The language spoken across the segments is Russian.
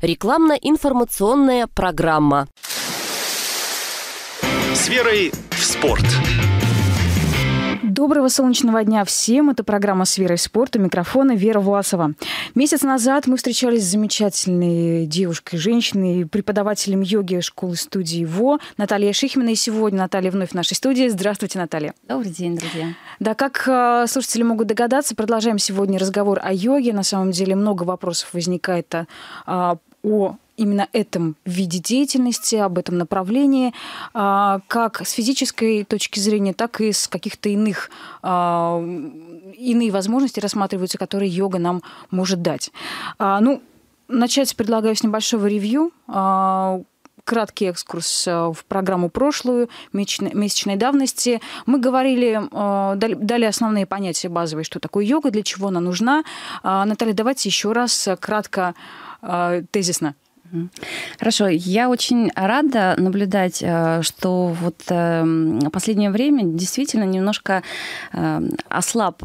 Рекламно-информационная программа. С верой в спорт. Доброго солнечного дня всем. Это программа «С верой в спорт». У микрофона Вера Власова. Месяц назад мы встречались с замечательной девушкой, женщиной, преподавателем йоги школы-студии ВО Натальей Шихминой. И сегодня Наталья вновь в нашей студии. Здравствуйте, Наталья. Добрый день, друзья. Да, как э, слушатели могут догадаться, продолжаем сегодня разговор о йоге. На самом деле много вопросов возникает э, о именно этом виде деятельности, об этом направлении, а, как с физической точки зрения, так и с каких-то иных а, иные возможности рассматриваются, которые йога нам может дать. А, ну, начать предлагаю с небольшого ревью краткий экскурс в программу прошлую, месячной давности. Мы говорили, дали основные понятия базовые, что такое йога, для чего она нужна. Наталья, давайте еще раз кратко, тезисно. Хорошо, я очень рада наблюдать, э, что вот эм, последнее время действительно немножко э, ослаб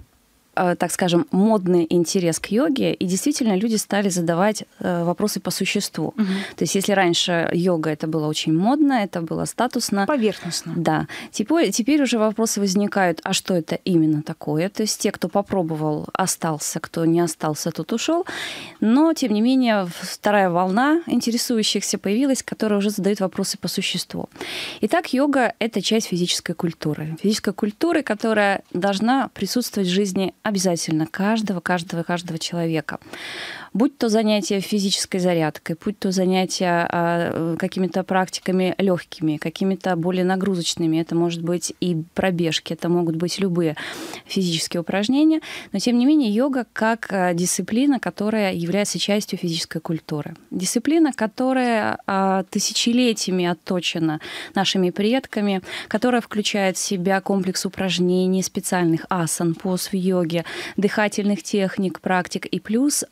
так скажем, модный интерес к йоге, и действительно люди стали задавать э, вопросы по существу. Угу. То есть если раньше йога это было очень модно, это было статусно. Поверхностно. Да. Теперь, теперь уже вопросы возникают, а что это именно такое? То есть те, кто попробовал, остался, кто не остался, тот ушел. Но, тем не менее, вторая волна интересующихся появилась, которая уже задает вопросы по существу. Итак, йога — это часть физической культуры. Физической культуры, которая должна присутствовать в жизни обязательно каждого, каждого, каждого человека будь то занятия физической зарядкой, будь то занятия а, какими-то практиками легкими, какими-то более нагрузочными, это может быть и пробежки, это могут быть любые физические упражнения, но тем не менее йога как а, дисциплина, которая является частью физической культуры. Дисциплина, которая а, тысячелетиями отточена нашими предками, которая включает в себя комплекс упражнений, специальных асан, поз в йоге, дыхательных техник, практик. И плюс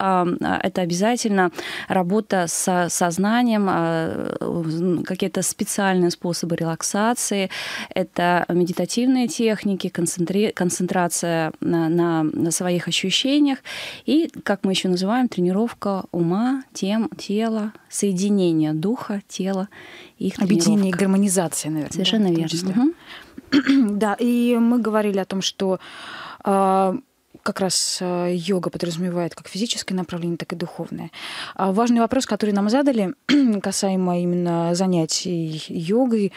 это обязательно работа с сознанием, а, какие-то специальные способы релаксации, это медитативные техники, концентрация на, на, на своих ощущениях и, как мы еще называем, тренировка ума, тем, тела, соединение духа, тела их Объединение и гармонизация, наверное. Совершенно да, верно. Угу. Да, и мы говорили о том, что а, как раз э, йога подразумевает как физическое направление, так и духовное. А важный вопрос, который нам задали, касаемо именно занятий йогой,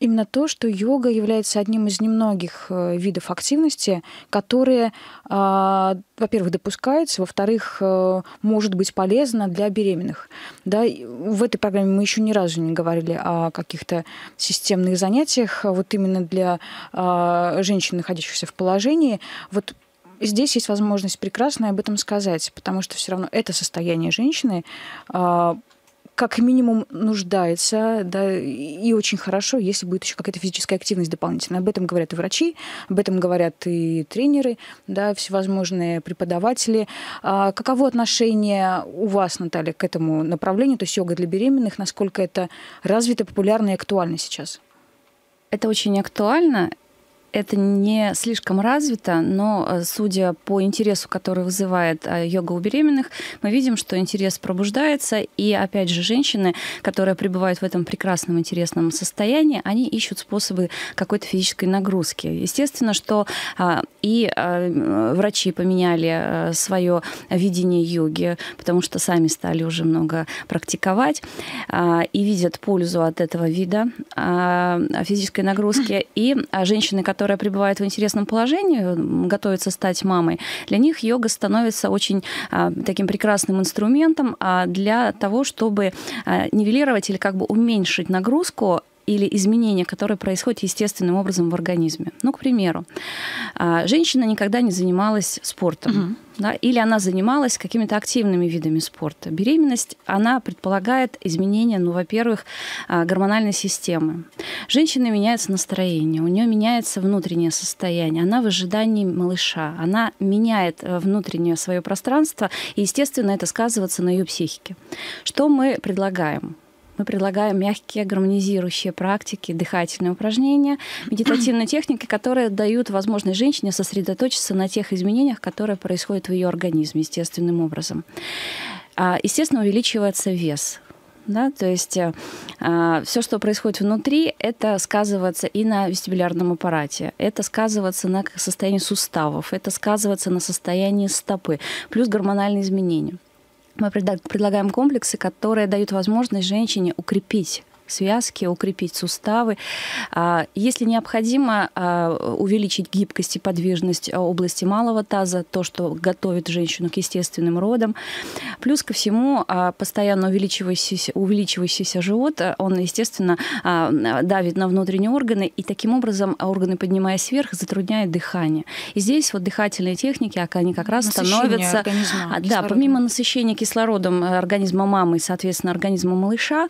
именно то, что йога является одним из немногих э, видов активности, которые, а, во-первых, допускаются, во-вторых, э, может быть полезно для беременных. Да, в этой программе мы еще ни разу не говорили о каких-то системных занятиях, вот именно для а, женщин, находящихся в положении. Вот здесь есть возможность прекрасно об этом сказать, потому что все равно это состояние женщины а, как минимум нуждается, да, и очень хорошо, если будет еще какая-то физическая активность дополнительная. Об этом говорят и врачи, об этом говорят и тренеры, да, всевозможные преподаватели. А каково отношение у вас, Наталья, к этому направлению, то есть йога для беременных, насколько это развито, популярно и актуально сейчас? Это очень актуально это не слишком развито, но э, судя по интересу, который вызывает э, йога у беременных, мы видим, что интерес пробуждается, и опять же женщины, которые пребывают в этом прекрасном интересном состоянии, они ищут способы какой-то физической нагрузки. Естественно, что а, и а, врачи поменяли свое видение йоги, потому что сами стали уже много практиковать а, и видят пользу от этого вида физической нагрузки. И женщины, которые которая пребывает в интересном положении, готовится стать мамой, для них йога становится очень а, таким прекрасным инструментом а, для того, чтобы а, нивелировать или как бы уменьшить нагрузку или изменения, которые происходят естественным образом в организме. Ну, к примеру, а, женщина никогда не занималась спортом. Угу. Да, или она занималась какими-то активными видами спорта. Беременность, она предполагает изменения, ну, во-первых, а, гормональной системы. Женщина меняется настроение, у нее меняется внутреннее состояние, она в ожидании малыша, она меняет э, внутреннее свое пространство, и, естественно, это сказывается на ее психике. Что мы предлагаем? Мы предлагаем мягкие гармонизирующие практики, дыхательные упражнения, медитативные техники, которые дают возможность женщине сосредоточиться на тех изменениях, которые происходят в ее организме естественным образом. А, естественно, увеличивается вес. Да, то есть э, а, все, что происходит внутри, это сказывается и на вестибулярном аппарате, это сказывается на состоянии суставов, это сказывается на состоянии стопы, плюс гормональные изменения. Мы предлагаем комплексы, которые дают возможность женщине укрепить связки, укрепить суставы. А, если необходимо а, увеличить гибкость и подвижность области малого таза, то, что готовит женщину к естественным родам. Плюс ко всему, а, постоянно увеличивающийся, увеличивающийся живот, он, естественно, давит на внутренние органы, и таким образом органы, поднимаясь вверх, затрудняют дыхание. И здесь вот дыхательные техники, они как раз становятся... Да, помимо насыщения кислородом организма мамы и, соответственно, организма малыша,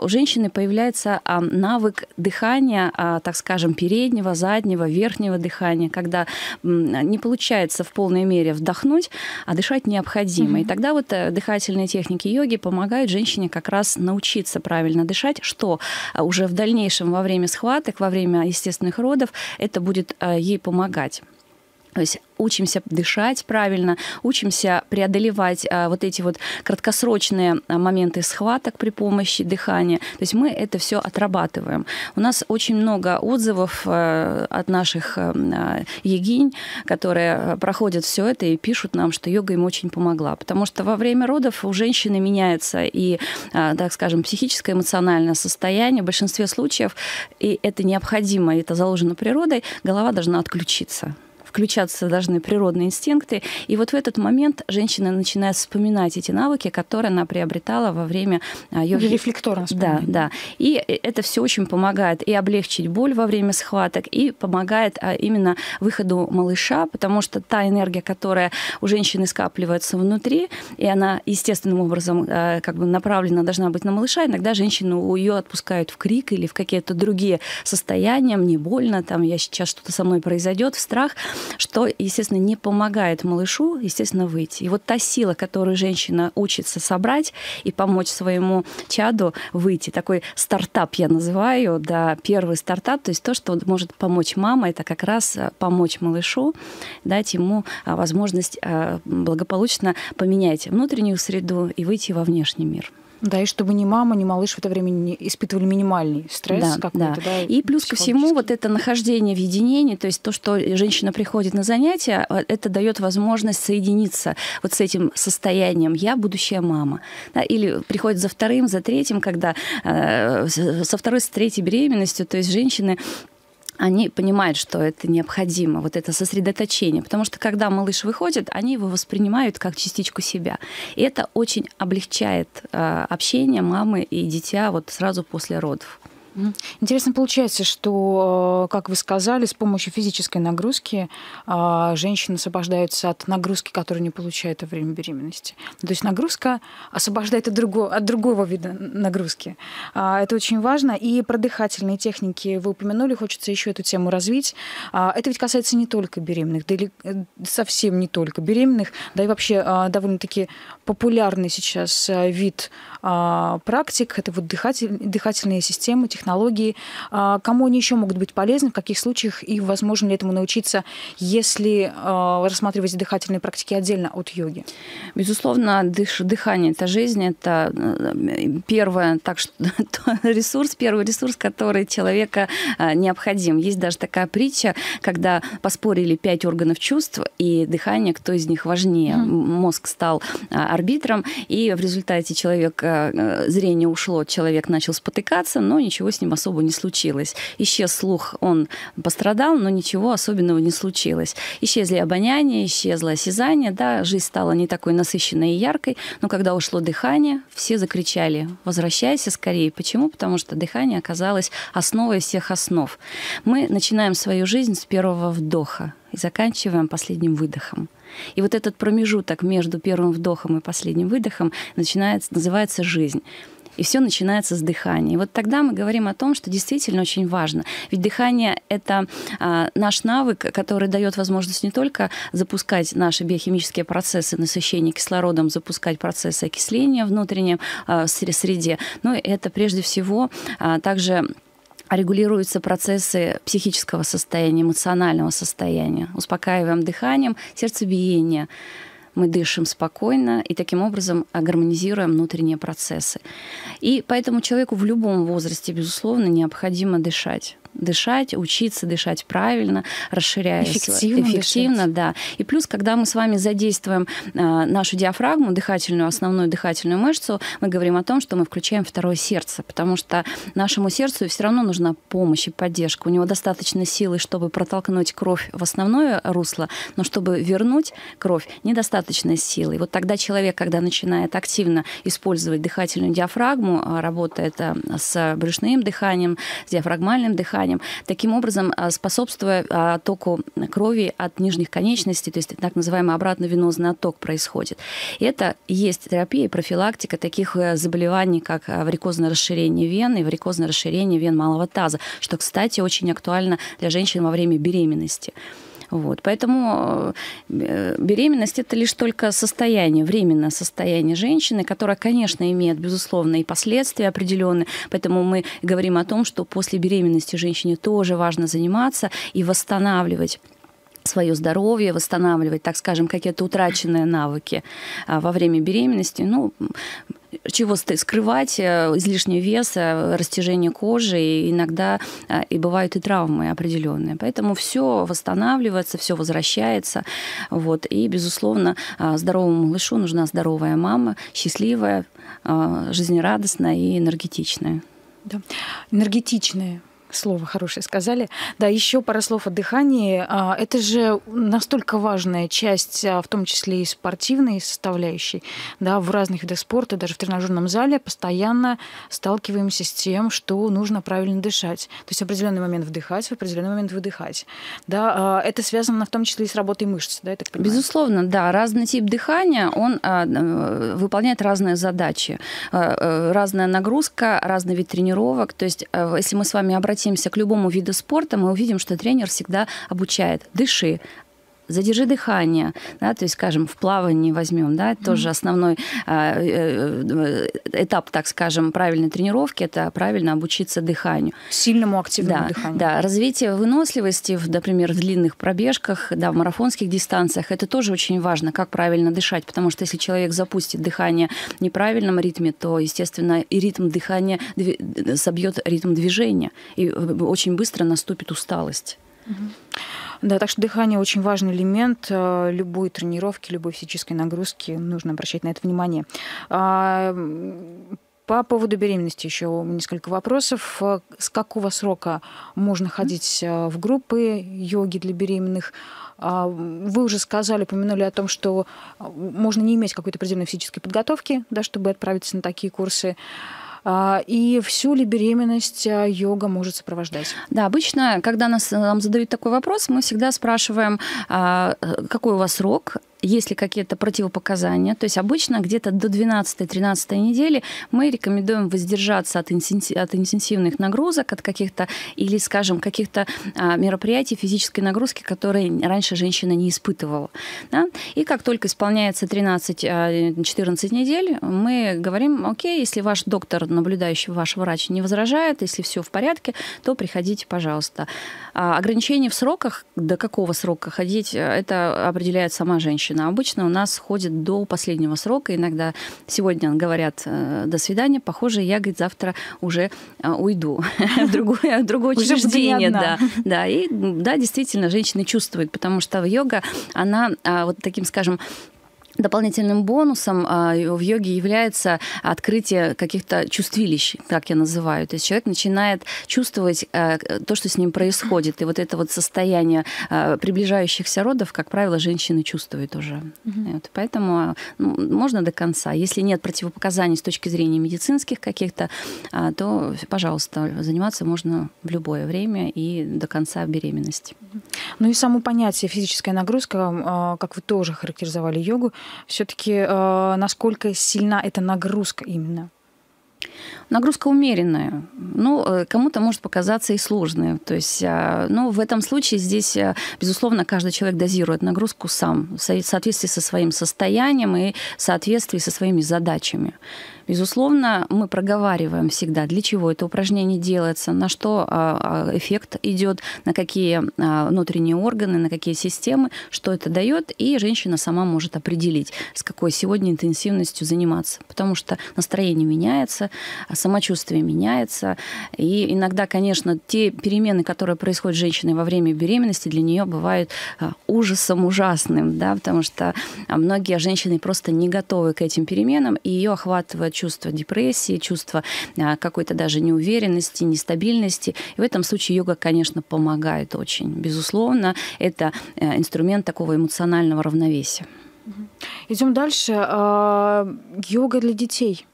у женщины появляется а, навык дыхания, а, так скажем, переднего, заднего, верхнего дыхания, когда не получается в полной мере вдохнуть, а дышать необходимо. Mm-hmm. И тогда вот э, дыхательные техники йоги помогают женщине как раз научиться правильно дышать, что а, уже в дальнейшем во время схваток, во время естественных родов это будет ей помогать. То есть учимся дышать правильно, учимся преодолевать а, вот эти вот краткосрочные а, моменты схваток при помощи дыхания. То есть мы это все отрабатываем. У нас очень много отзывов а, от наших а, егинь, которые проходят все это и пишут нам, что йога им очень помогла. Потому что во время родов у женщины меняется и, а, так скажем, психическое, эмоциональное состояние. В большинстве случаев, и это необходимо, это заложено природой, голова должна отключиться включаться должны природные инстинкты. И вот в этот момент женщина начинает вспоминать эти навыки, которые она приобретала во время а, йоги. Рефлекторно Да, да. И это все очень помогает и облегчить боль во время схваток, и помогает а, именно выходу малыша, потому что та энергия, которая у женщины скапливается внутри, и она естественным образом а, как бы направлена должна быть на малыша, иногда женщину ее отпускают в крик или в какие-то другие состояния, мне больно, там я сейчас что-то со мной произойдет, в страх что, естественно, не помогает малышу, естественно, выйти. И вот та сила, которую женщина учится собрать и помочь своему чаду выйти, такой стартап я называю, да, первый стартап, то есть то, что может помочь мама, это как раз э, помочь малышу, дать ему а, возможность а, благополучно поменять внутреннюю среду и выйти во внешний мир. Да, и чтобы ни мама, ни малыш в это время не испытывали минимальный стресс да, какой-то. Да. Да, и плюс ко всему вот это нахождение в единении, то есть то, что женщина приходит на занятия, а, это дает возможность соединиться вот с этим состоянием «я будущая мама». Да, или приходит за вторым, за третьим, когда э, со второй, с третьей беременностью, то есть женщины они понимают, что это необходимо, вот это сосредоточение. Потому что когда малыш выходит, они его воспринимают как частичку себя. И это очень облегчает э, общение мамы и дитя вот сразу после родов. Интересно получается, что, э, как вы сказали, с помощью физической нагрузки а, женщины освобождаются от нагрузки, которую не получают во время беременности. Ну, то есть нагрузка освобождает от другого, от другого вида нагрузки. А, это очень важно. И про дыхательные техники вы упомянули, хочется еще эту тему развить. А, это ведь касается не только беременных, да или э, совсем не только беременных, да и вообще довольно-таки популярный сейчас э, вид практик. Это вот дыхатель, дыхательные системы, технологии технологии. А, кому они еще могут быть полезны, в каких случаях и возможно ли этому научиться, если а, рассматривать дыхательные практики отдельно от йоги? Безусловно, дыш, дыхание – это жизнь, это э, первое, так что ресурс, первый ресурс, который человека а, необходим. Есть даже такая притча, когда поспорили пять органов чувств, и дыхание, кто из них важнее. Mm. Мозг стал арбитром, и в результате человек, э, зрение ушло, человек начал спотыкаться, но ничего с ним особо не случилось. Исчез слух, он пострадал, но ничего особенного не случилось. Исчезли обоняние, исчезло осязание, да, жизнь стала не такой насыщенной и яркой, но когда ушло дыхание, все закричали «возвращайся скорее». Почему? Потому что дыхание оказалось основой всех основ. Мы начинаем свою жизнь с первого вдоха и заканчиваем последним выдохом. И вот этот промежуток между первым вдохом и последним выдохом начинается, называется жизнь и все начинается с дыхания. И вот тогда мы говорим о том, что действительно очень важно. Ведь дыхание — это а, наш навык, который дает возможность не только запускать наши биохимические процессы насыщения кислородом, запускать процессы окисления внутреннем а, среде, но это прежде всего а, также регулируются процессы психического состояния, эмоционального состояния. Успокаиваем дыханием, сердцебиение, мы дышим спокойно и таким образом гармонизируем внутренние процессы. И поэтому человеку в любом возрасте, безусловно, необходимо дышать дышать, учиться дышать правильно, расширяясь. Эффективно, эффективно да. И плюс, когда мы с вами задействуем а, нашу диафрагму, дыхательную, основную дыхательную мышцу, мы говорим о том, что мы включаем второе сердце, потому что нашему сердцу все равно нужна помощь и поддержка. У него достаточно силы, чтобы протолкнуть кровь в основное русло, но чтобы вернуть кровь, недостаточно силы. И вот тогда человек, когда начинает активно использовать дыхательную диафрагму, а, работает а, с брюшным дыханием, с диафрагмальным дыханием, дыханием, таким образом а, способствуя а, оттоку крови от нижних конечностей, то есть так называемый обратно-венозный отток происходит. И это есть терапия и профилактика таких э, заболеваний, как а, варикозное расширение вен и варикозное расширение вен малого таза, что, кстати, очень актуально для женщин во время беременности. Вот. Поэтому э, беременность это лишь только состояние, временное состояние женщины, которое, конечно, имеет, безусловно, и последствия определенные. Поэтому мы говорим о том, что после беременности женщине тоже важно заниматься и восстанавливать свое здоровье, восстанавливать, так скажем, какие-то утраченные навыки а, во время беременности. Ну, чего скрывать, э, излишний вес, э, растяжение кожи, и иногда э, и бывают и травмы определенные. Поэтому все восстанавливается, все возвращается. Вот. И, безусловно, здоровому малышу нужна здоровая мама, счастливая, жизнерадостная и энергетичная. Да. Энергетичная слово хорошее сказали. Да, еще пара слов о дыхании. А, это же настолько важная часть, а, в том числе и спортивной составляющей. Да, в разных видах спорта, даже в тренажерном зале постоянно сталкиваемся с тем, что нужно правильно дышать. То есть в определенный момент вдыхать, в определенный момент выдыхать. Да, а, это связано в том числе и с работой мышц, да, я так понимаю? Безусловно, да. Разный тип дыхания, он э, выполняет разные задачи. Э, разная нагрузка, разный вид тренировок. То есть э, если мы с вами обратимся обратимся к любому виду спорта, мы увидим, что тренер всегда обучает. Дыши, задержи дыхание, да, то есть, скажем, в плавании возьмем, да, mm-hmm. тоже основной а, э, э, этап, так скажем, правильной тренировки, это правильно обучиться дыханию. Сильному активному да, дыханию. Да, развитие выносливости, например, в длинных пробежках, да, в марафонских дистанциях, это тоже очень важно, как правильно дышать, потому что если человек запустит дыхание в неправильном ритме, то, естественно, и ритм дыхания собьет ритм движения, и очень быстро наступит усталость. Да, так что дыхание очень важный элемент э, любой тренировки, любой физической нагрузки. Нужно обращать на это внимание. А, по поводу беременности еще несколько вопросов. Э, с какого срока можно ходить э, в группы йоги для беременных? А, вы уже сказали, упомянули о том, что можно не иметь какой-то определенной физической подготовки, да, чтобы отправиться на такие курсы. А, и всю ли беременность а, йога может сопровождать? Да, обычно, когда нас, нам задают такой вопрос, мы всегда спрашиваем, а, какой у вас срок, есть ли какие-то противопоказания. То есть обычно где-то до 12-13 недели мы рекомендуем воздержаться от, интенсивных нагрузок, от каких-то, или, скажем, каких-то а, мероприятий физической нагрузки, которые раньше женщина не испытывала. Да? И как только исполняется 13-14 а, недель, мы говорим, окей, если ваш доктор, наблюдающий ваш врач, не возражает, если все в порядке, то приходите, пожалуйста. А ограничение в сроках, до какого срока ходить, это определяет сама женщина женщина. Обычно у нас ходит до последнего срока. Иногда сегодня говорят э, «до свидания». Похоже, я, говорит, завтра уже э, уйду в другое, в другое учреждение. Да, да. И да, действительно, женщины чувствуют, потому что йога, она а, вот таким, скажем, Дополнительным бонусом а, в йоге является открытие каких-то чувствилищ, как я называю. То есть человек начинает чувствовать а, то, что с ним происходит. И вот это вот состояние а, приближающихся родов, как правило, женщины чувствуют уже. Mm-hmm. Вот, поэтому ну, можно до конца. Если нет противопоказаний с точки зрения медицинских каких-то, то, пожалуйста, заниматься можно в любое время и до конца беременности. Ну и само понятие физическая нагрузка, как вы тоже характеризовали йогу, все-таки э, насколько сильна эта нагрузка именно? Нагрузка умеренная. Ну, э, кому-то может показаться и сложной. То есть, а, ну, в этом случае здесь, э, безусловно, каждый человек дозирует нагрузку сам в соответствии со своим состоянием и в соответствии со своими задачами. Безусловно, мы проговариваем всегда, для чего это упражнение делается, на что а, а, эффект идет, на какие внутренние органы, на какие системы, что это дает, и женщина сама может определить, с какой сегодня интенсивностью заниматься. Потому что настроение меняется, самочувствие меняется. И иногда, конечно, те перемены, которые происходят с женщиной во время беременности, для нее бывают ужасом ужасным, да, потому что многие женщины просто не готовы к этим переменам, и ее охватывает чувство депрессии, чувство а, какой-то даже неуверенности, нестабильности. И в этом случае йога, конечно, помогает очень. Безусловно, это э, инструмент такого эмоционального равновесия. Идем дальше. А, йога для детей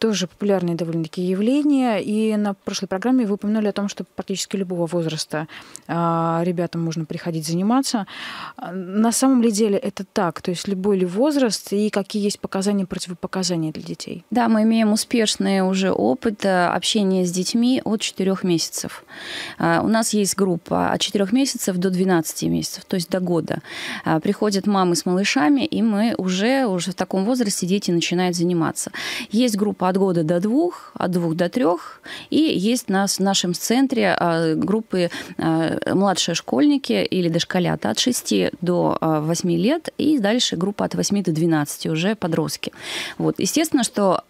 тоже популярное довольно-таки явление. И на прошлой программе вы упомянули о том, что практически любого возраста а, ребятам можно приходить заниматься. На самом ли деле это так? То есть любой ли возраст и какие есть показания, противопоказания для детей? Да, мы имеем успешный уже опыт э, общения с детьми от 4 месяцев. А, у нас есть группа от 4 месяцев до 12 месяцев, то есть до года. А, приходят мамы с малышами, и мы уже, уже в таком возрасте дети начинают заниматься. Есть группа от года до двух, от двух до трех. И есть у нас в нашем центре а, группы а, младшие школьники или дошколята от 6 до 8 а, лет, и дальше группа от 8 до 12, уже подростки. Вот. Естественно, что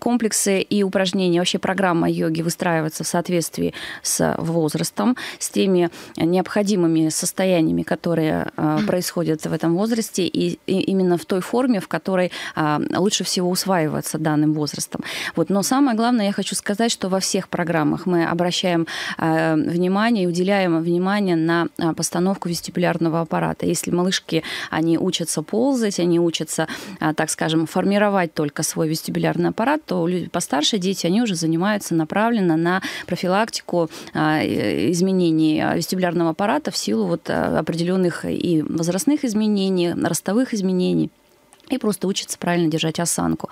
комплексы и упражнения, вообще программа йоги выстраивается в соответствии с возрастом, с теми необходимыми состояниями, которые происходят в этом возрасте, и именно в той форме, в которой лучше всего усваивается данным возрастом возрастом. Вот. Но самое главное, я хочу сказать, что во всех программах мы обращаем э, внимание и уделяем внимание на э, постановку вестибулярного аппарата. Если малышки, они учатся ползать, они учатся, э, так скажем, формировать только свой вестибулярный аппарат, то постарше дети, они уже занимаются направленно на профилактику э, изменений вестибулярного аппарата в силу вот определенных и возрастных изменений, ростовых изменений и просто учится правильно держать осанку.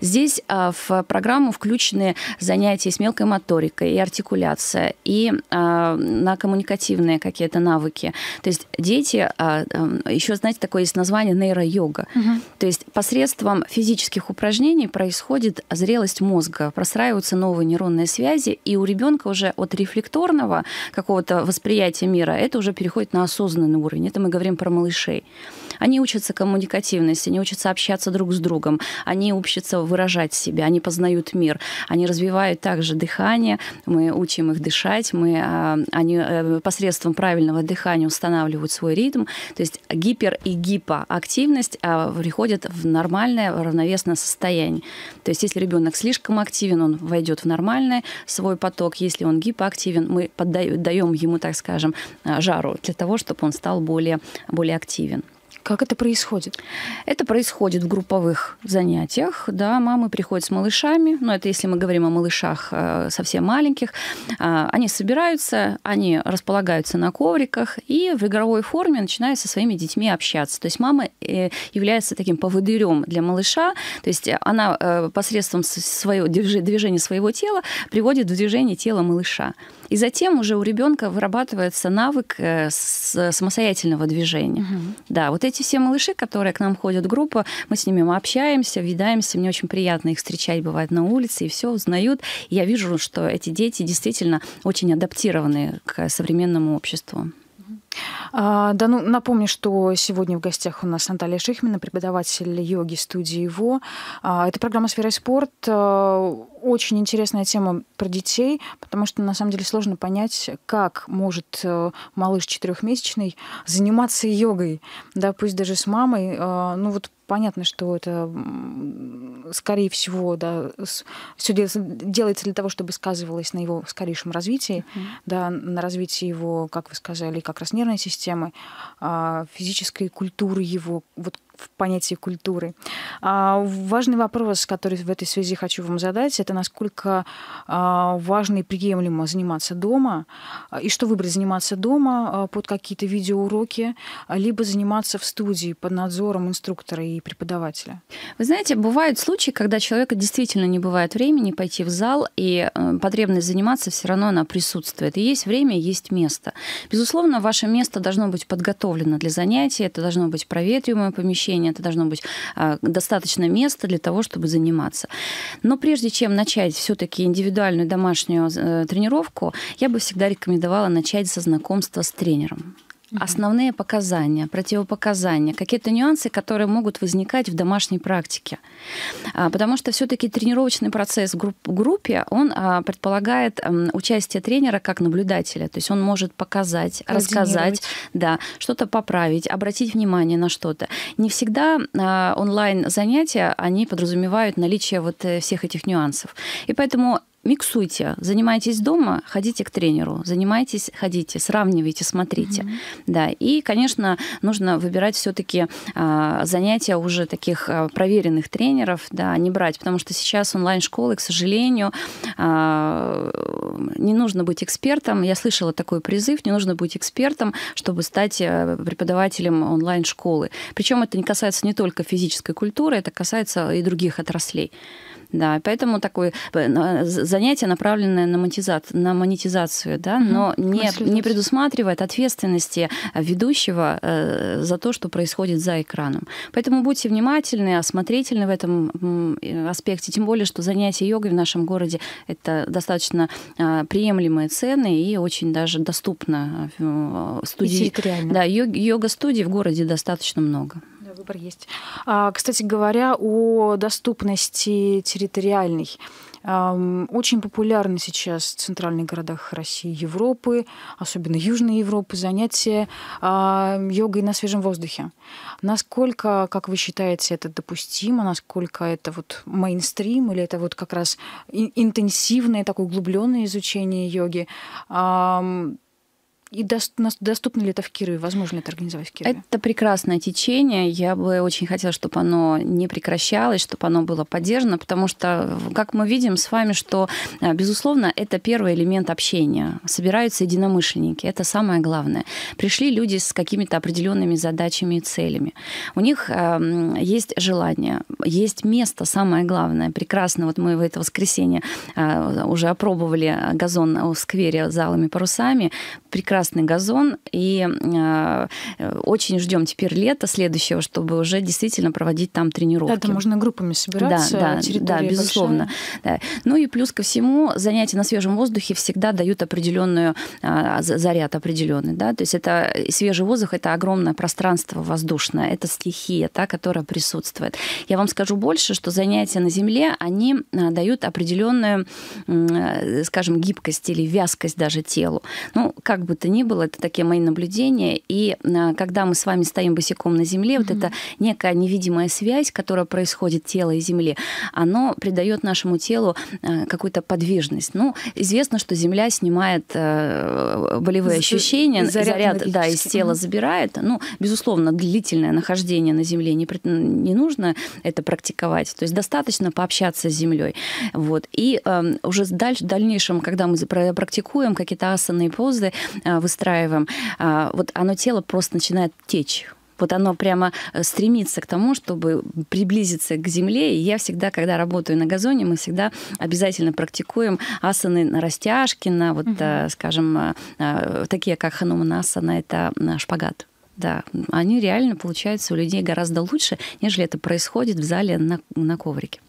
Здесь а, в программу включены занятия с мелкой моторикой и артикуляция, и а, на коммуникативные какие-то навыки. То есть дети, а, еще, знаете, такое есть название нейро-йога. Угу. То есть посредством физических упражнений происходит зрелость мозга, простраиваются новые нейронные связи, и у ребенка уже от рефлекторного какого-то восприятия мира это уже переходит на осознанный уровень. Это мы говорим про малышей. Они учатся коммуникативности, они учатся общаться друг с другом, они учатся выражать себя, они познают мир, они развивают также дыхание, мы учим их дышать, мы, а, они э, посредством правильного дыхания устанавливают свой ритм, то есть гипер и гипоактивность а, приходят в нормальное равновесное состояние. То есть если ребенок слишком активен, он войдет в нормальный свой поток, если он гипоактивен, мы поддаем ему, так скажем, а, жару для того, чтобы он стал более, более активен. Как это происходит? Это происходит в групповых занятиях. Да, мамы приходят с малышами. Но это если мы говорим о малышах э, совсем маленьких. А, они собираются, они располагаются на ковриках и в игровой форме начинают со своими детьми общаться. То есть мама э, является таким поводырем для малыша. То есть она э, посредством своего движения своего тела приводит в движение тело малыша. И затем уже у ребенка вырабатывается навык самостоятельного движения. Угу. Да, вот эти все малыши, которые к нам ходят в группу, мы с ними общаемся, видаемся, мне очень приятно их встречать, бывает на улице, и все узнают. И я вижу, что эти дети действительно очень адаптированы к современному обществу. А, да, ну, напомню, что сегодня в гостях у нас Наталья Шихмина, преподаватель йоги студии его. А, это программа «Сфера спорт». Очень интересная тема про детей, потому что на самом деле сложно понять, как может э, малыш четырехмесячный заниматься йогой, да, пусть даже с мамой. Ну вот понятно, что это, скорее всего, да, все делается для того, чтобы сказывалось на его скорейшем развитии, uh-huh. да, на развитии его, как вы сказали, как раз нервной системы, а, физической культуры его. Вот в понятии культуры. А, важный вопрос, который в этой связи хочу вам задать, это насколько а, важно и приемлемо заниматься дома, и что выбрать, заниматься дома под какие-то видеоуроки, либо заниматься в студии под надзором инструктора и преподавателя. Вы знаете, бывают случаи, когда человека действительно не бывает времени пойти в зал, и э, потребность заниматься все равно она присутствует. И есть время, есть место. Безусловно, ваше место должно быть подготовлено для занятий, это должно быть проветриваемое помещение, это должно быть а, достаточно места для того, чтобы заниматься. Но прежде чем начать все-таки индивидуальную домашнюю э, тренировку, я бы всегда рекомендовала начать со знакомства с тренером основные показания, противопоказания, какие-то нюансы, которые могут возникать в домашней практике. А, потому что все-таки тренировочный процесс в группе, он а, предполагает участие тренера как наблюдателя. То есть он может показать, рассказать, да, что-то поправить, обратить внимание на что-то. Не всегда а, онлайн-занятия, они подразумевают наличие вот э, всех этих нюансов. И поэтому миксуйте. Занимайтесь дома, ходите к тренеру. Занимайтесь, ходите, сравнивайте, смотрите. Mm-hmm. Да. И, конечно, нужно выбирать все-таки а, занятия уже таких а, проверенных тренеров, да, не брать, потому что сейчас онлайн-школы, к сожалению, а, не нужно быть экспертом. Я слышала такой призыв, не нужно быть экспертом, чтобы стать э, преподавателем онлайн-школы. Причем это не касается не только физической культуры, это касается и других отраслей. Да, поэтому такое э, занятие, направленное на, монетизацию, на монетизацию, да, но не, не предусматривает ответственности ведущего э, за то, что происходит за экраном. Поэтому будьте внимательны, осмотрительны в этом аспекте, тем более, что занятия йогой в нашем городе – это достаточно приемлемые цены и очень даже доступно э, студии. Да, йога-студий в городе достаточно много выбор есть. А, кстати говоря, о доступности территориальной. Очень популярны сейчас в центральных городах России, Европы, особенно Южной Европы, занятия а, йогой на свежем воздухе. Насколько, как вы считаете, это допустимо? Насколько это вот мейнстрим или это вот как раз интенсивное, такое углубленное изучение йоги? И доступно ли это в Кирове? Возможно ли это организовать в Кирове? Это прекрасное течение. Я бы очень хотела, чтобы оно не прекращалось, чтобы оно было поддержано, потому что, как мы видим с вами, что, э, безусловно, это первый элемент общения. Собираются единомышленники. Это самое главное. Пришли люди с какими-то определенными задачами и целями. У них э, есть желание, есть место, самое главное. Прекрасно. Вот мы в это воскресенье э, уже опробовали газон в сквере залами парусами. Прекрасный газон, и э, очень ждем теперь лета следующего, чтобы уже действительно проводить там тренировки. Да, можно группами собираться. Да, да, да безусловно. Да. Ну и плюс ко всему, занятия на свежем воздухе всегда дают определенную э, заряд определенный, да, то есть это свежий воздух, это огромное пространство воздушное, это стихия, та, которая присутствует. Я вам скажу больше, что занятия на земле, они э, дают определенную, скажем, гибкость или вязкость даже телу. Ну, как бы то ни было, это такие мои наблюдения. И а, когда мы с вами стоим босиком на земле, mm-hmm. вот эта некая невидимая связь, которая происходит тела и земли, оно придает нашему телу а, какую-то подвижность. Ну, известно, что земля снимает э, болевые ощущения, заряд, заряд да, из тела забирает. Ну, безусловно, длительное нахождение на земле не, не нужно это практиковать. То есть достаточно пообщаться с землей. Вот. И э, уже дальше, в дальнейшем, когда мы практикуем какие-то асаны и позы, э, выстраиваем, а, вот оно тело просто начинает течь. Вот оно прямо э, стремится к тому, чтобы приблизиться к земле. И я всегда, когда работаю на газоне, мы всегда обязательно практикуем асаны на растяжки, на вот, угу. скажем, э, такие как хануманасана, это шпагат. Да, они реально получаются у людей гораздо лучше, нежели это происходит в зале на, на коврике.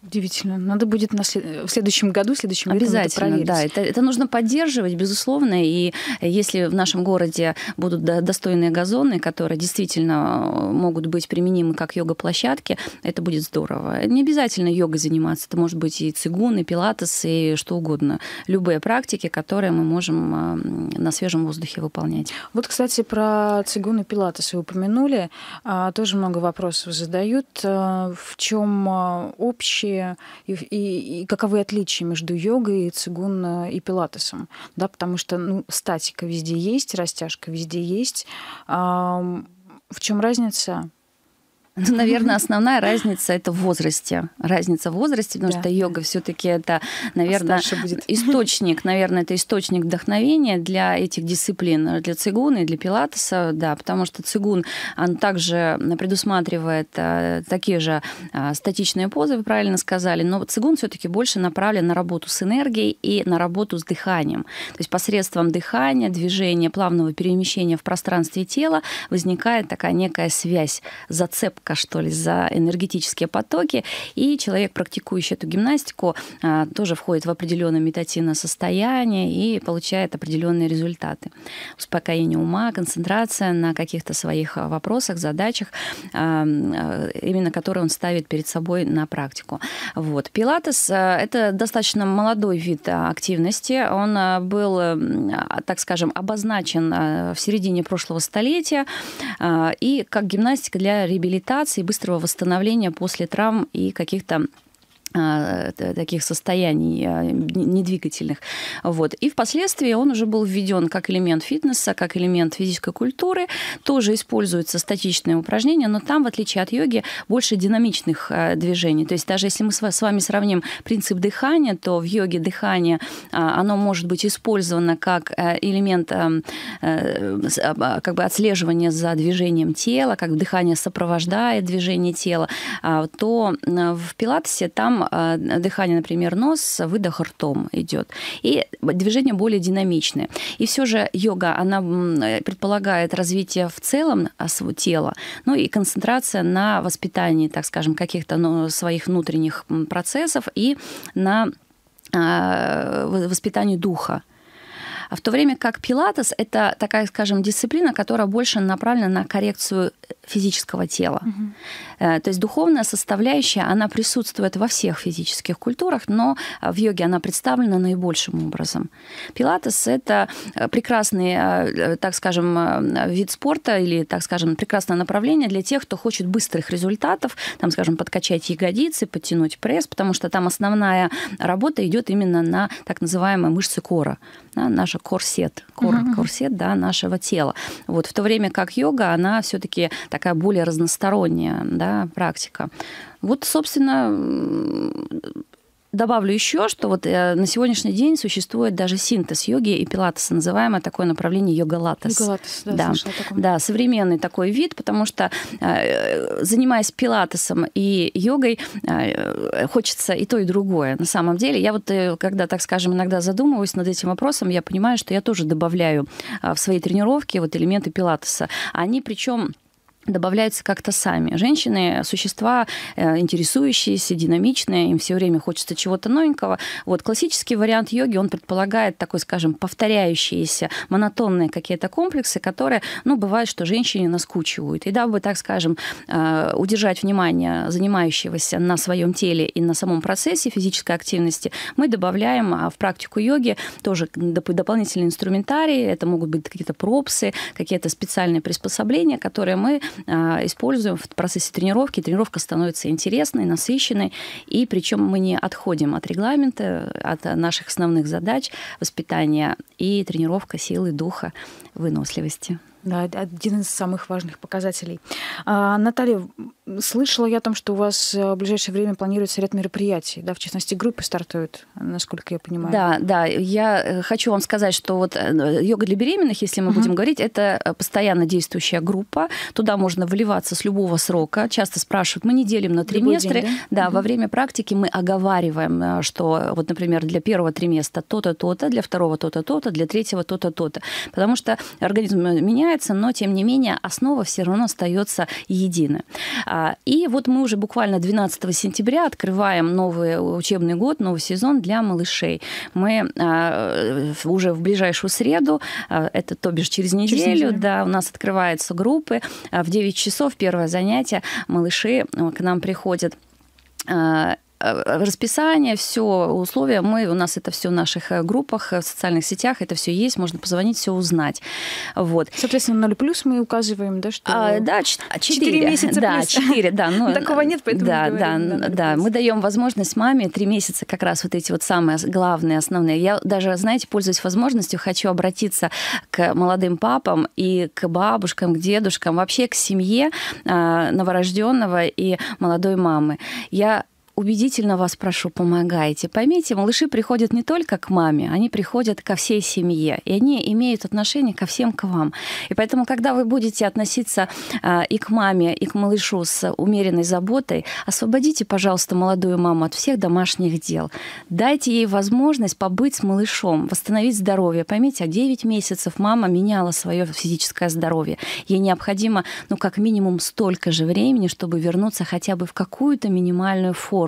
Удивительно. Надо будет на след... в следующем году, в следующем Обязательно, это да. Это, это нужно поддерживать, безусловно. И если в нашем городе будут достойные газоны, которые действительно э, могут быть применимы как йога-площадки, это будет здорово. Не обязательно йогой заниматься. Это может быть и цигун, и пилатес, и что угодно. Любые практики, которые мы можем э, на свежем воздухе выполнять. Вот, кстати, про цигун и пилатес вы упомянули. А, тоже много вопросов задают. Э, в чем общее отличия и, и, и каковы отличия между йогой, цигун э, и пилатесом, да, потому что ну, статика везде есть, растяжка везде есть. А, в чем разница? Ну, наверное, основная разница это в возрасте. Разница в возрасте, потому да. что йога все-таки это, наверное, источник, наверное, это источник вдохновения для этих дисциплин, для цигуна и для пилатеса, да, потому что цигун, он также предусматривает а, такие же а, статичные позы, вы правильно сказали, но цигун все-таки больше направлен на работу с энергией и на работу с дыханием. То есть посредством дыхания, движения, плавного перемещения в пространстве тела возникает такая некая связь, зацепка цепка, что ли, за энергетические потоки. И человек, практикующий эту гимнастику, а, тоже входит в определенное медитативное состояние и получает определенные результаты. Успокоение ума, концентрация на каких-то своих вопросах, задачах, а, именно которые он ставит перед собой на практику. Вот. Пилатес а, – это достаточно молодой вид активности. Он был, так скажем, обозначен в середине прошлого столетия и как гимнастика для реабилитации реабилитации, быстрого восстановления после травм и каких-то таких состояний а, недвигательных. Вот. И впоследствии он уже был введен как элемент фитнеса, как элемент физической культуры. Тоже используются статичные упражнения, но там, в отличие от йоги, больше динамичных а, движений. То есть даже если мы с вами сравним принцип дыхания, то в йоге дыхание, оно может быть использовано как элемент э, как бы отслеживания за движением тела, как дыхание сопровождает движение тела, то в пилатесе там а, дыхание, например, нос, выдох ртом идет. И движения более динамичные. И все же йога, она предполагает развитие в целом а, своего тела, ну и концентрация на воспитании, так скажем, каких-то ну, своих внутренних процессов и на а, воспитании духа. А в то время как пилатес – это такая, скажем, дисциплина, которая больше направлена на коррекцию физического тела. Угу. То есть духовная составляющая, она присутствует во всех физических культурах, но в йоге она представлена наибольшим образом. Пилатес – это прекрасный, э, так скажем, вид спорта или, так скажем, прекрасное направление для тех, кто хочет быстрых результатов, там, скажем, подкачать ягодицы, подтянуть пресс, потому что там основная работа идет именно на так называемые мышцы кора, да, наша корсет, кор, uh-huh. корсет да, нашего тела. Вот, в то время как йога, она все-таки такая более разносторонняя да, практика. Вот, собственно, Добавлю еще, что вот э, на сегодняшний день существует даже синтез йоги и пилатеса, называемое такое направление йога-латес. Йога-латес, да, да, да, современный такой вид, потому что э, занимаясь пилатесом и йогой, э, хочется и то, и другое. На самом деле, я вот, когда, так скажем, иногда задумываюсь над этим вопросом, я понимаю, что я тоже добавляю в свои тренировки вот элементы пилатеса. Они причем добавляются как-то сами. Женщины – существа э, интересующиеся, динамичные, им все время хочется чего-то новенького. Вот классический вариант йоги, он предполагает такой, скажем, повторяющиеся, монотонные какие-то комплексы, которые, ну, бывает, что женщине наскучивают. И дабы, так скажем, э, удержать внимание занимающегося на своем теле и на самом процессе физической активности, мы добавляем а, в практику йоги тоже дополнительные инструментарии. Это могут быть какие-то пропсы, какие-то специальные приспособления, которые мы используем в процессе тренировки. Тренировка становится интересной, насыщенной, и причем мы не отходим от регламента, от наших основных задач воспитания и тренировка силы духа, выносливости. Да, один из самых важных показателей. А, Наталья, слышала я о том, что у вас э, в ближайшее время планируется ряд мероприятий, да, в частности, группы стартуют, насколько я понимаю. Да, да, я э, хочу вам сказать, что вот э, йога для беременных, если мы uh-huh. будем говорить, это постоянно действующая группа, туда можно вливаться с любого срока, часто спрашивают, мы не делим на триместры, день, да, да uh-huh. во время практики мы оговариваем, что вот, например, для первого триместра то-то, то-то, для второго то-то, то-то, для третьего то-то, то-то, потому что организм меняется, меняется, но тем не менее основа все равно остается единой. А, и вот мы уже буквально 12 сентября открываем новый учебный год, новый сезон для малышей. Мы а, уже в ближайшую среду, а, это то бишь через неделю, через неделю. да, у нас открываются группы. В 9 часов первое занятие малыши к нам приходят расписание, все условия, мы, у нас это все в наших группах, в социальных сетях, это все есть, можно позвонить, все узнать. Вот. Соответственно, 0 плюс мы указываем, да, что... А, да, 4. 4 месяца Да, плюс. 4, да. Ну, Такого нет, поэтому да, говорим, да, да, мы даем возможность маме три месяца как раз вот эти вот самые главные, основные. Я даже, знаете, пользуясь возможностью, хочу обратиться к молодым папам и к бабушкам, к дедушкам, вообще к семье а, новорожденного и молодой мамы. Я убедительно вас прошу, помогайте. Поймите, малыши приходят не только к маме, они приходят ко всей семье, и они имеют отношение ко всем к вам. И поэтому, когда вы будете относиться а, и к маме, и к малышу с умеренной заботой, освободите, пожалуйста, молодую маму от всех домашних дел. Дайте ей возможность побыть с малышом, восстановить здоровье. Поймите, а 9 месяцев мама меняла свое физическое здоровье. Ей необходимо, ну, как минимум, столько же времени, чтобы вернуться хотя бы в какую-то минимальную форму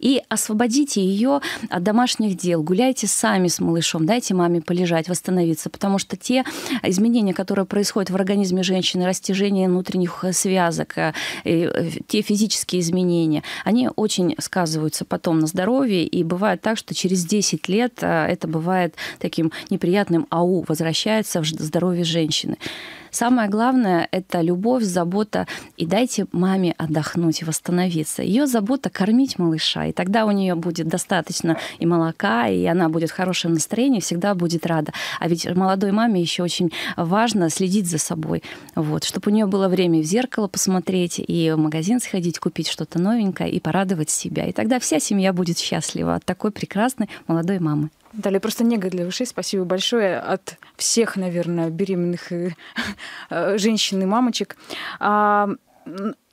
и освободите ее от домашних дел. Гуляйте сами с малышом, дайте маме полежать, восстановиться, потому что те изменения, которые происходят в организме женщины, растяжение внутренних связок, э, э, те физические изменения, они очень сказываются потом на здоровье, и бывает так, что через 10 лет э, это бывает таким неприятным ау, возвращается в здоровье женщины. Самое главное – это любовь, забота. И дайте маме отдохнуть восстановиться. Ее забота – кормить малыша. И тогда у нее будет достаточно и молока, и она будет в хорошем настроении, всегда будет рада. А ведь молодой маме еще очень важно следить за собой. Вот, чтобы у нее было время в зеркало посмотреть, и в магазин сходить, купить что-то новенькое и порадовать себя. И тогда вся семья будет счастлива от такой прекрасной молодой мамы. Далее просто нега для ушей. Спасибо большое от всех, наверное, беременных э, женщин и мамочек.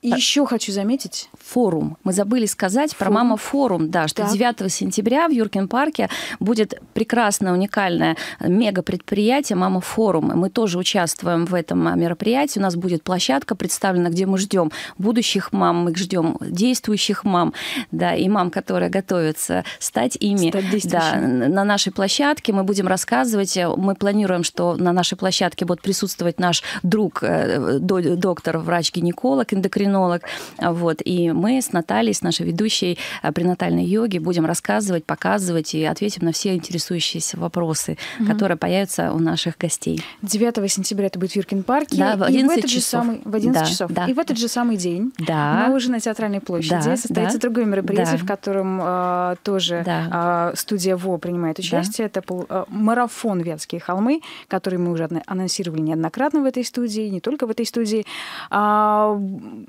А, и еще хочу заметить. Форум. Мы забыли сказать про Форум. мама-форум, да, что Так. 9 сентября в Юркин парке будет прекрасное, уникальное мега-предприятие «Мама-форум». И Мы тоже участвуем в этом мероприятии. У нас будет площадка представлена, где мы ждем будущих мам, мы ждем действующих мам, да, и мам, которые готовятся стать ими. Стать да, на нашей площадке мы будем рассказывать. Мы планируем, что на нашей площадке будет присутствовать наш друг, э, до- доктор, врач-гинеколог, эндокринолог. Вот. И мы с Натальей, с нашей ведущей э, пренатальной йоги будем рассказывать, показывать и ответим на все интересующиеся вопросы, которые появятся у наших гостей. 9 сентября это будет в Юркин парке. Да, в и в 11 этот же часов. самый в 11 Да, часов. да. И в этот же самый день Да. мы уже на театральной площади Да, состоится да, другое мероприятие, да. в котором а, тоже Да. а, студия ВО принимает участие. Это пол- а, марафон Вятские холмы, который мы уже анонсировали неоднократно в этой студии, не только в этой студии. А,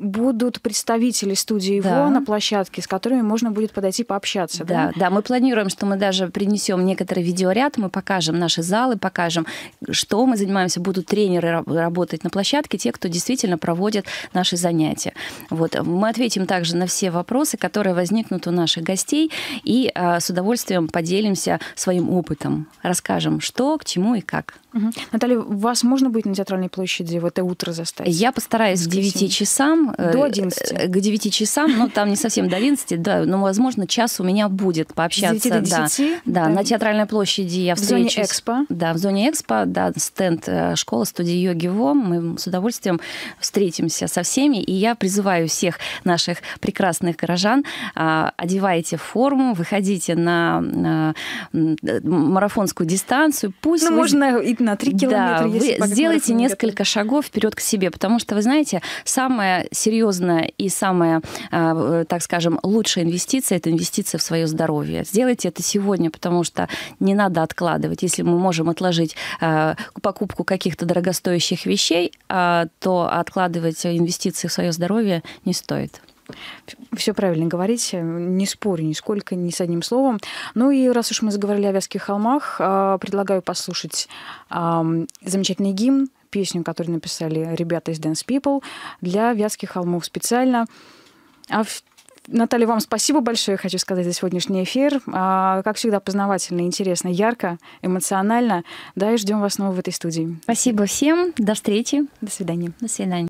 будут представители студии Да. ВО на площадке, с которыми можно будет подойти пообщаться. Да, да, мы планируем, что мы даже принесем некоторый видеоряд, мы покажем наши залы, покажем, что мы занимаемся, будут тренеры раб- работать на площадке, те, кто действительно проводит наши занятия. Вот. Мы ответим также на все вопросы, которые возникнут у наших гостей, и а, с удовольствием поделимся своим опытом, расскажем, что, к чему и как. Мгм. Наталья, вас можно будет на театральной площади в это утро заставить? Я постараюсь к Воскресенье. 9 часам. Э, До 11. э, К 9 часам, ну, там не совсем до 11, да, но, возможно, час у меня будет пообщаться. 9 до да. 10, Да, да. на театральной площади я В зоне встречусь. Экспо. Да, в зоне Экспо, да, стенд э, школа студии йоги ВОМ. Мы с удовольствием встретимся со всеми. И я призываю всех наших прекрасных горожан, а, одевайте форму, выходите на, марафонскую дистанцию. Пусть Ну, вы можно и на 3 километра, да, если вы сделайте несколько шагов вперед к себе, потому что, вы знаете, самое серьезное и самая, э, так скажем, лучшая инвестиция – это инвестиция в свое здоровье. Сделайте это сегодня, потому что не надо откладывать. Если мы можем отложить э, покупку каких-то дорогостоящих вещей, э, то откладывать инвестиции в свое здоровье не стоит. Все правильно говорите, не спорю нисколько, ни с одним словом. Ну и раз уж мы заговорили о Вязких холмах, а, предлагаю послушать ам, замечательный гимн, песню, которую написали ребята из Dance People для Вязких холмов специально. А в- Наталья, вам спасибо большое, хочу сказать, за сегодняшний эфир. А, Как всегда, познавательно, интересно, ярко, эмоционально. Да, и ждем вас снова в этой студии. Спасибо всем. До встречи. До свидания. До свидания.